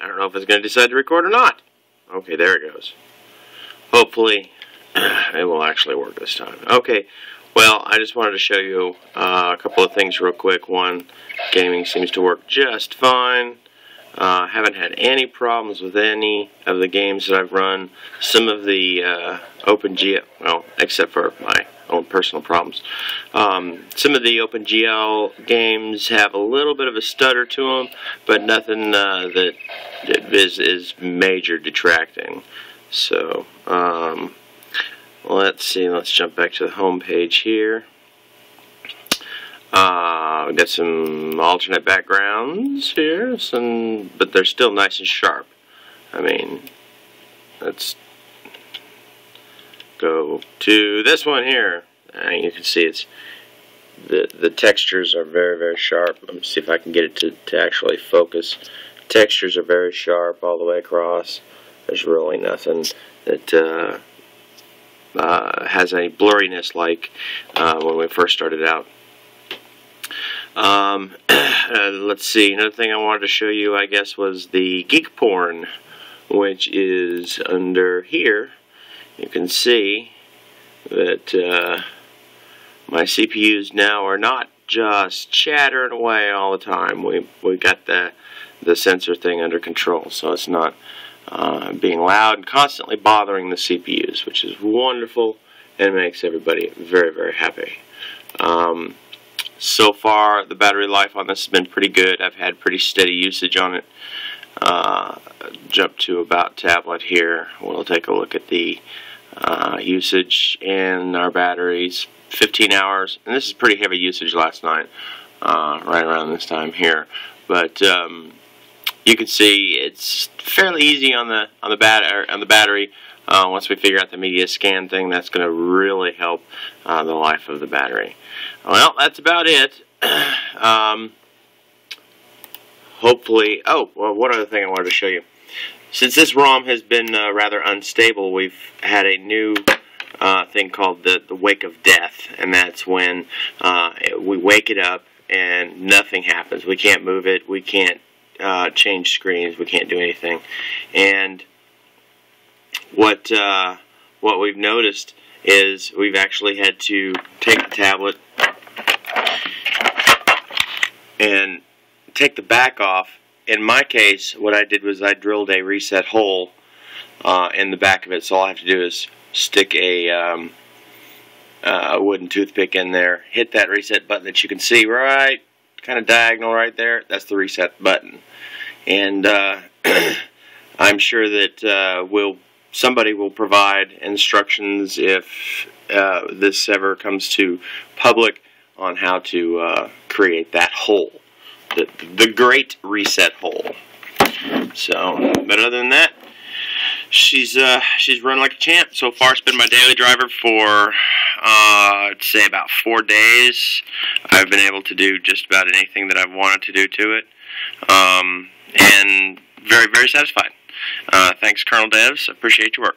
I don't know if it's going to decide to record or not. Okay, there it goes. Hopefully, it will actually work this time. Okay, well, I just wanted to show you uh, a couple of things real quick. One, gaming seems to work just fine. Uh, haven't had any problems with any of the games that I've run. Some of the uh, OpenGL, well, except for my own personal problems. Um, some of the OpenGL games have a little bit of a stutter to them, but nothing uh, that is, is major detracting. So, um, let's see, let's jump back to the home page here. Uh, got some alternate backgrounds here, some, but they're still nice and sharp. I mean, let's go to this one here. And you can see it's the the textures are very very sharp. Let me see if I can get it to, to actually focus. Textures are very sharp all the way across. There's really nothing that uh, uh, has any blurriness like uh, when we first started out. Um, uh, let's see, another thing I wanted to show you, I guess, was the Geek Porn, which is under here. You can see that uh, my CPUs now are not just chattering away all the time. We we got the the sensor thing under control, so it's not uh, being loud and constantly bothering the CPUs, which is wonderful and makes everybody very very happy. Um, so far, the battery life on this has been pretty good. I've had pretty steady usage on it. Uh, jump to about tablet here. We'll take a look at the uh, usage in our batteries. 15 hours, and this is pretty heavy usage last night, uh, right around this time here. But um, you can see it's fairly easy on the on the bat on the battery. Uh, once we figure out the media scan thing, that's going to really help uh, the life of the battery. Well, that's about it. um, hopefully, oh, well, one other thing I wanted to show you. Since this ROM has been uh, rather unstable, we've had a new uh, thing called the, the wake of death, and that's when uh, we wake it up and nothing happens. We can't move it, we can't uh, change screens, we can't do anything. And what uh, what we've noticed is we've actually had to take the tablet and take the back off. In my case, what I did was I drilled a reset hole uh, in the back of it, so all I have to do is stick a, um, uh, wooden toothpick in there, hit that reset button that you can see right, kind of diagonal right there. That's the reset button. And uh, I'm sure that uh, we'll somebody will provide instructions if uh, this ever comes to public on how to uh, create that hole, the, the great reset hole. So, but other than that, she's uh, she's run like a champ so far. It's been my daily driver for uh, I'd say about four days. I've been able to do just about anything that I've wanted to do to it, um, and very very satisfied. Uh, thanks, Kernel Devs. Appreciate your work.